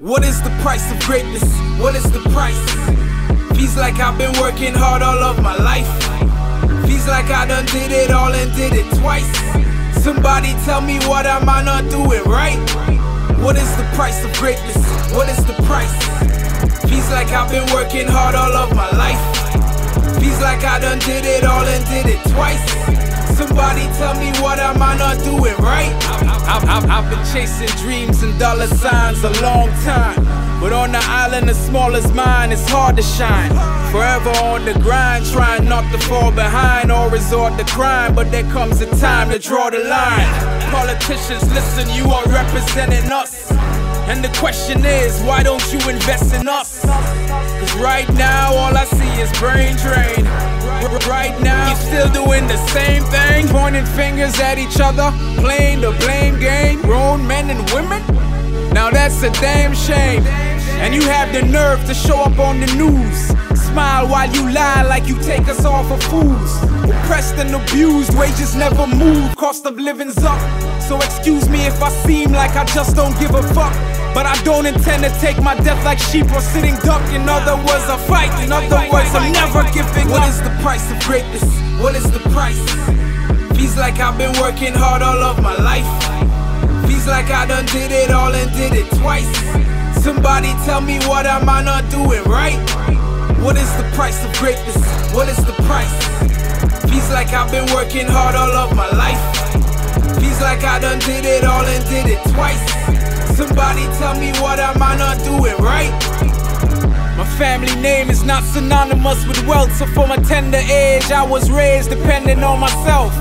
What is the price of greatness? What is the price? Feels like I've been working hard all of my life. Feels like I done did it all and did it twice. Somebody tell me what am I not doing right? What is the price of greatness? What is the price? Feels like I've been working hard all of my life. Feels like I done did it all and did it twice. Somebody tell me what am I not doing right? I've, I've, I've been chasing dreams and dollar signs a long time. But on the island as small as mine, it's hard to shine. Forever on the grind, trying not to fall behind or resort to crime. But there comes a time to draw the line. Politicians, listen, you are representing us. And the question is, why don't you invest in us? Cause right now, all I see is brain drain. Right now, you're still doing the same thing. Pointing fingers at each other, playing the blame game. Grown men and women? Now that's a damn shame. And you have the nerve to show up on the news. Smile while you lie like you take us all for fools. Oppressed and abused, wages never move, cost of living's up. So excuse me if I seem like I just don't give a fuck. But I don't intend to take my death like sheep or sitting duck. In other words, a fight. In other words, I'm never giving up. What is the price of greatness? What is the price? Feels like I've been working hard all of my life. Feels like I done did it all and did it twice. Somebody tell me what am I not doing right? What is the price of greatness? What is the price? Feels like I've been working hard all of my life. I done did it all and did it twice. Somebody tell me what am I not doing right? My family name is not synonymous with wealth, so from a tender age I was raised depending on myself.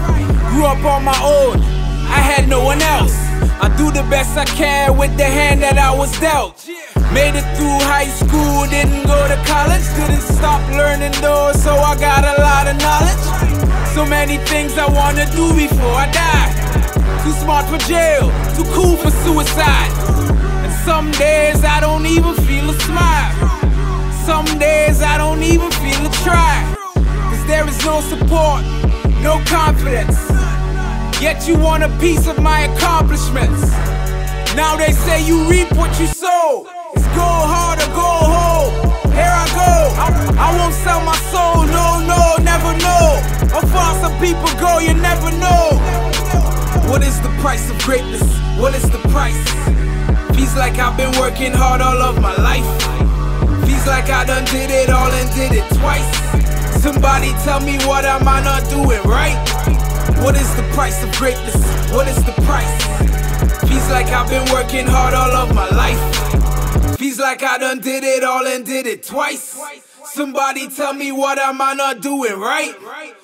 Grew up on my own, I had no one else. I do the best I can with the hand that I was dealt. Made it through high school, didn't go to college, didn't stop learning though, so I got a lot of knowledge. So many things I wanna do before I die. Too smart for jail, too cool for suicide. And some days I don't even feel a smile. Some days I don't even feel a try. Cause there is no support, no confidence. Yet you want a piece of my accomplishments. Now they say you reap what you sow. It's go hard or go home. Here I go. I, I won't sell my soul, no, no, never know. How far some people go, you never know. What is the price of greatness? What is the price? Feels like I've been working hard all of my life. Feels like I done did it all and did it twice. Somebody tell me what am I not doing right? What is the price of greatness? What is the price? Feels like I've been working hard all of my life. Feels like I done did it all and did it twice. Somebody tell me what am I not doing right?